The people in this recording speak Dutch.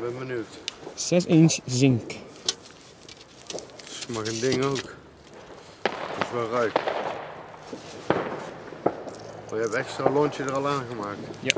ben benieuwd. 6 inch zink. Dat mag een ding ook. Dat is wel ruik. Oh, je hebt extra lontje er al aangemaakt. Ja.